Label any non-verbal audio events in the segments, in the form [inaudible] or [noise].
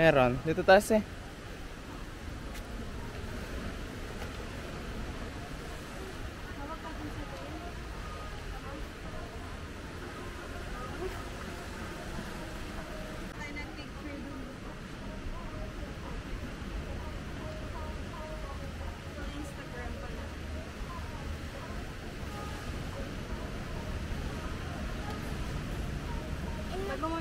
Meron. Dito taas eh. Bago mo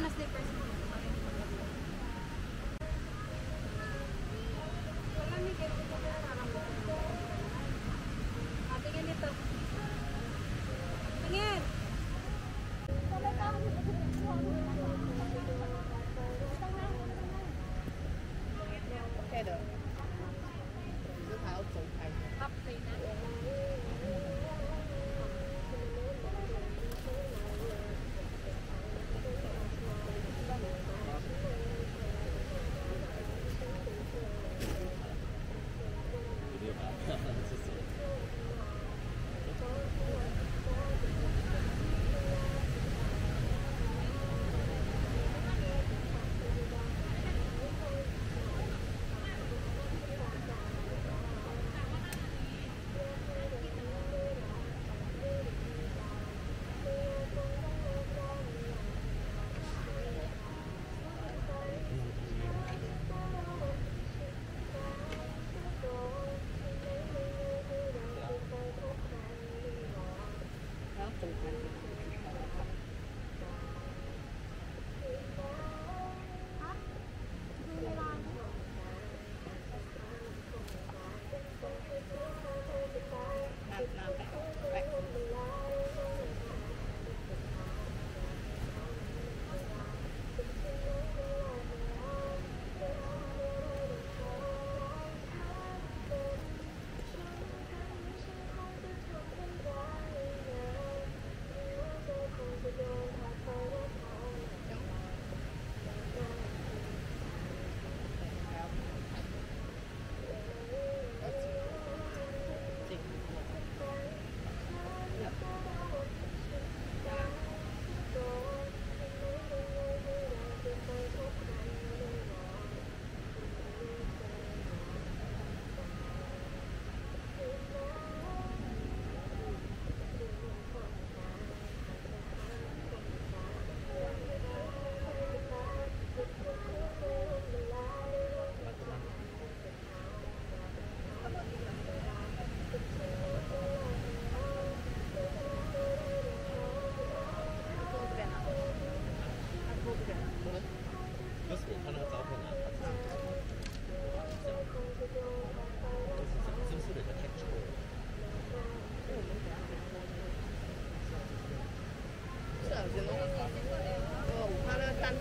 Thank you.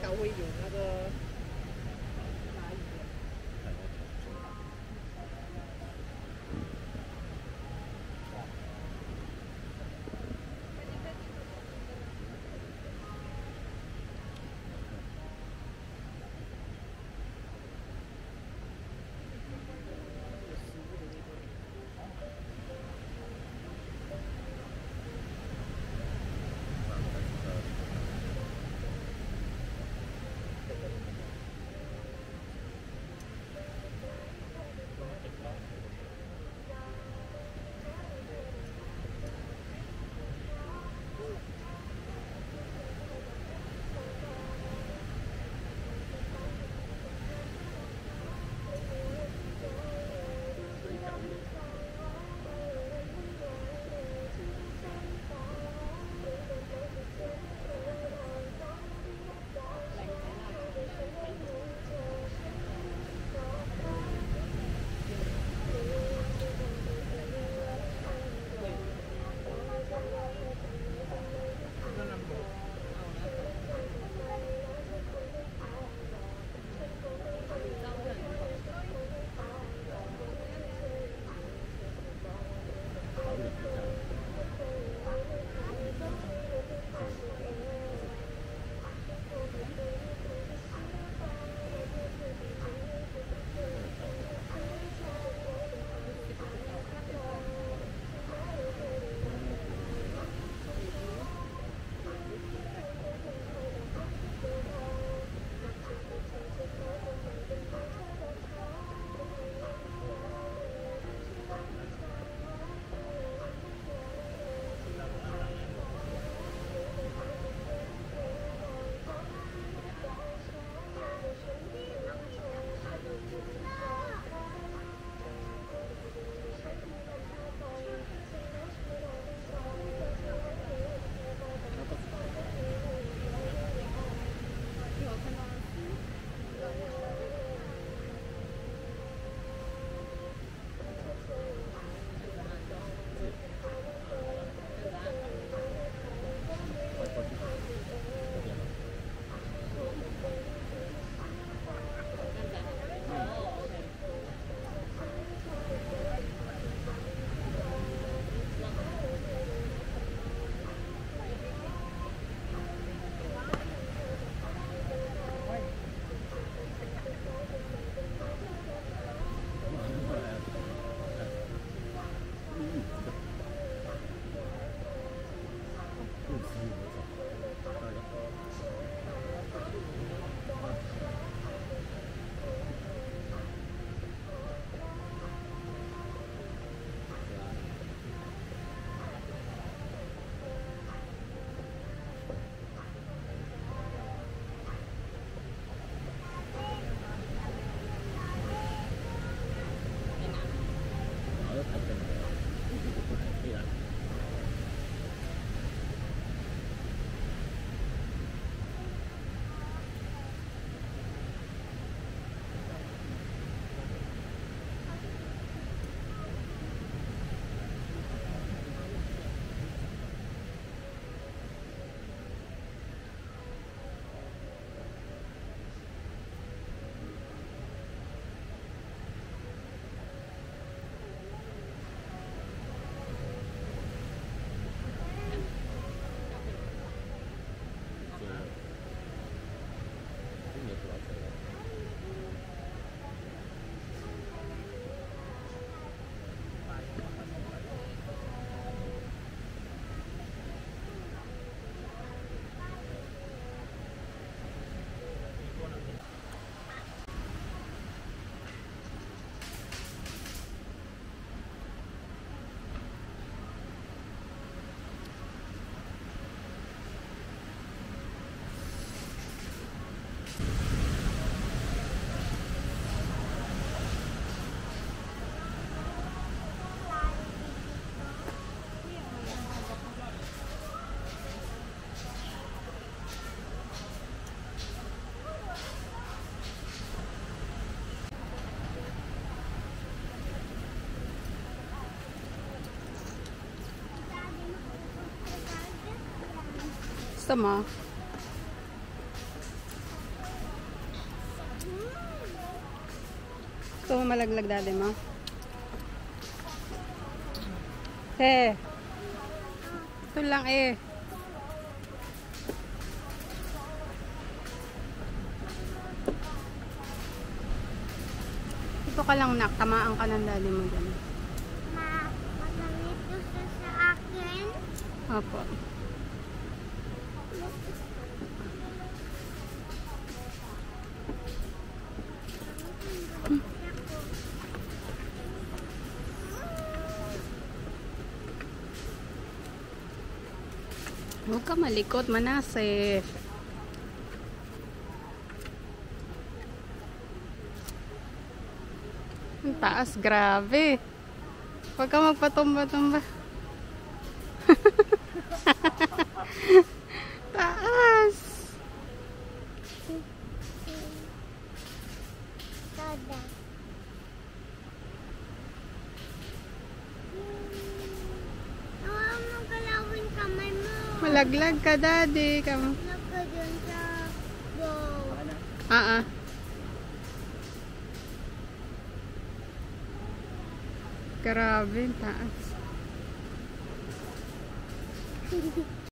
它会有那个 Gusto mo? Gusto mo malaglag dali mo? Eh. Ito lang eh. Ito ka lang nak, tamaan ka ng dali mo dyan. Ma, magamit gusto sa akin. Opo. Huwag ka malikot, manase. Ang taas, grabe. Huwag ka magpatumba-tumba. [laughs] taas. Tada. Mo. Malaglag ka, daddy. Kam ka sa ah, ah. Grabe, taas. [laughs]